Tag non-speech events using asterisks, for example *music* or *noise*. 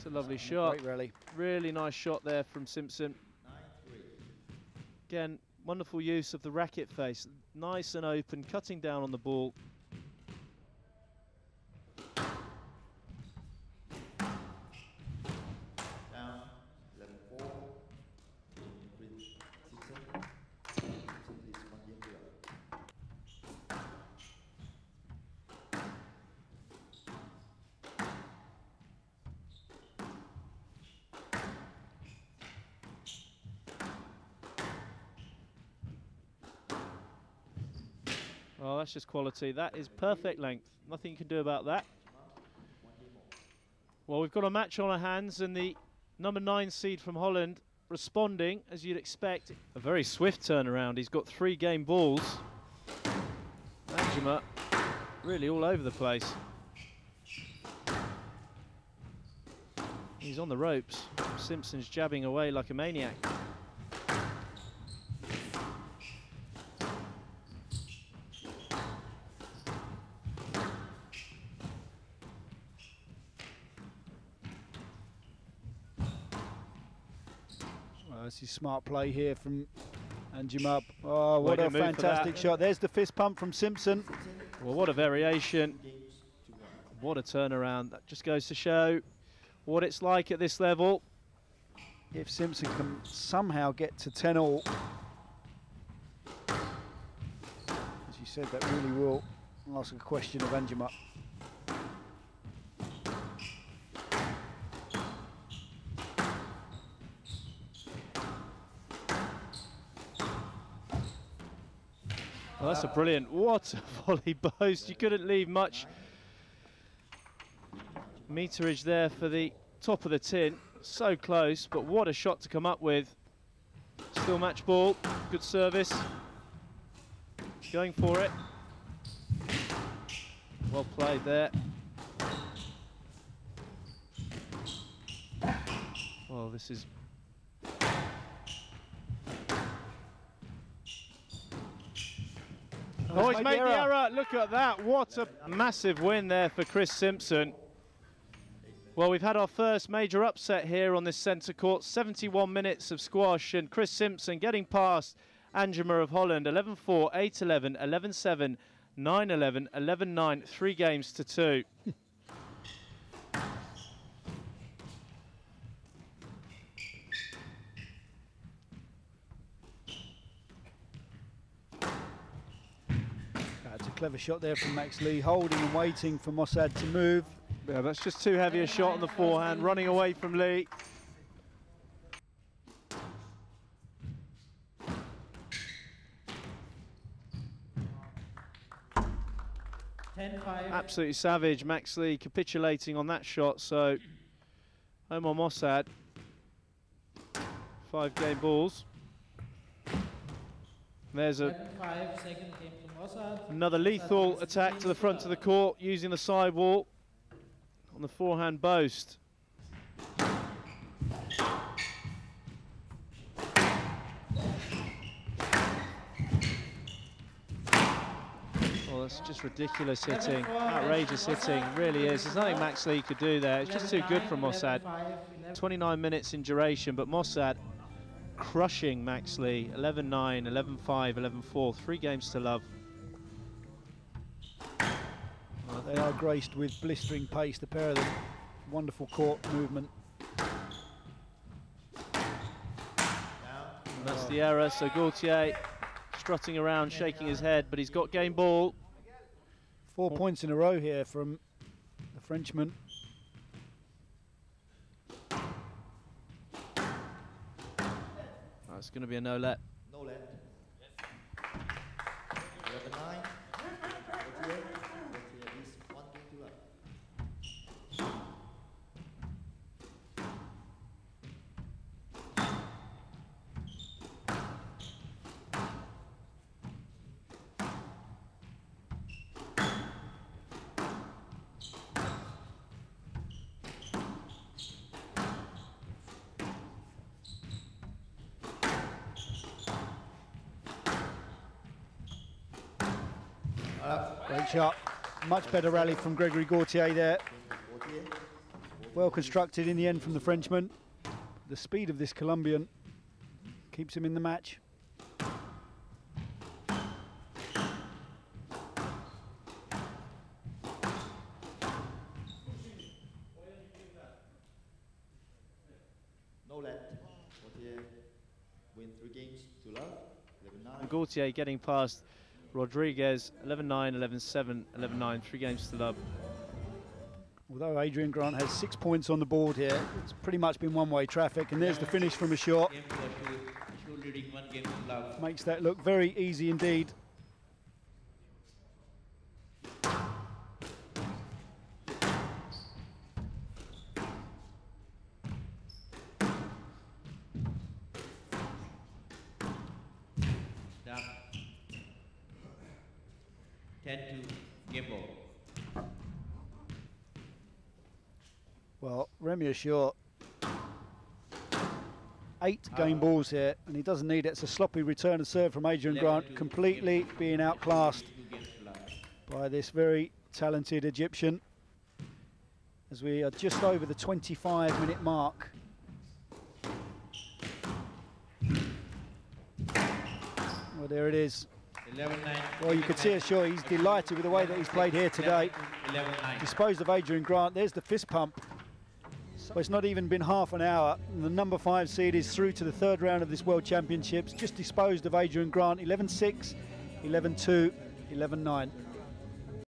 It's a lovely shot. Great rally. Really nice shot there from Simpson. Again, wonderful use of the racket face. Nice and open, cutting down on the ball. Oh, that's just quality. That is perfect length. Nothing you can do about that. Well, we've got a match on our hands, and the number nine seed from Holland responding, as you'd expect. A very swift turnaround. He's got three game balls. Anjema really all over the place. He's on the ropes. Simpson's jabbing away like a maniac. Is smart play here from Anjema Oh, what Way a to move for fantastic shot. There's the fist pump from Simpson. Well, what a variation. Games to one. What a turnaround. That just goes to show what it's like at this level. If Simpson can somehow get to 10 all, as you said, that really will ask a question of Anjema Well, that's a brilliant. What a *laughs* volley boast. You couldn't leave much meterage there for the top of the tin. So close, but what a shot to come up with. Still match ball. Good service. Going for it. Well played there. Well, this is Oh, he's made the error. Look at that. What a massive win there for Chris Simpson. Well, we've had our first major upset here on this centre court. 71 minutes of squash, and Chris Simpson getting past Anjema of Holland. 11-4, 8-11, 11-7, 9-11, 11-9, three games to two. *laughs* clever shot there from Max Lee, holding and waiting for Mosaad to move. Yeah, that's just too heavy a shot on the forehand, running away from Lee. Absolutely savage. Max Lee capitulating on that shot. So, Omar Mosaad, five game balls. There's a, Seven five. Game to Mosaad. another lethal attack to the front of the court using the sidewall on the forehand boast. Well, that's just ridiculous hitting, outrageous hitting, really is. There's nothing Max Lee could do there. It's just too good from Mosaad. 29 minutes in duration, but Mosaad crushing Max Lee. 11-9, 11-5, 11-4, three games to love. Uh, they are graced with blistering pace, the pair of them. Wonderful court movement. And that's the error, so Gaultier strutting around, shaking his head, but he's got game ball. Four points in a row here from the Frenchman. That's going to be a no-let. No left. Great shot. Much better rally from Gregory Gaultier there. Well constructed in the end from the Frenchman. The speed of this Colombian keeps him in the match. No let. Gaultier win three games to love. 11 9. Gaultier getting past Rodriguez 11-9, 11-7, 11-9, three games to love. Although Adrian Grant has six points on the board here, it's pretty much been one-way traffic, and there's the finish from a shot. Game for two, two leading one game to love. Makes that look very easy indeed. To. Well, Ramy Ashour, eight game balls here, and he doesn't need it. It's a sloppy return of serve from Adrian Grant, completely being outclassed Two games to love. by this very talented Egyptian. As we are just over the 25 minute mark. Well, there it is. 11 9. Well, you could see Ashour, he's delighted with the way that he's played here today. disposed of Adrian Grant. There's the fist pump. So it's not even been half an hour. And the number five seed is through to the third round of this World Championships. Just disposed of Adrian Grant. 11-6, 11-2, 11-9.